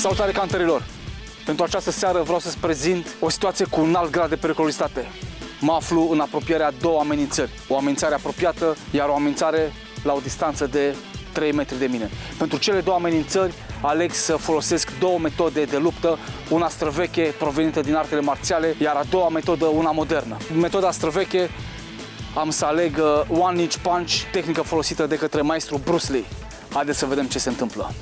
Salutare cantărilor! Pentru această seară vreau să-ți prezint o situație cu un alt grad de periculozitate. Mă aflu în apropierea două amenințări. O amenințare apropiată, iar o amenințare la o distanță de 3 metri de mine. Pentru cele două amenințări aleg să folosesc două metode de luptă, una străveche provenită din artele marțiale, iar a doua metodă una modernă. Metoda străveche am să aleg uh, One Inch Punch, tehnică folosită de către maestru Bruce Lee. Haideți să vedem ce se întâmplă.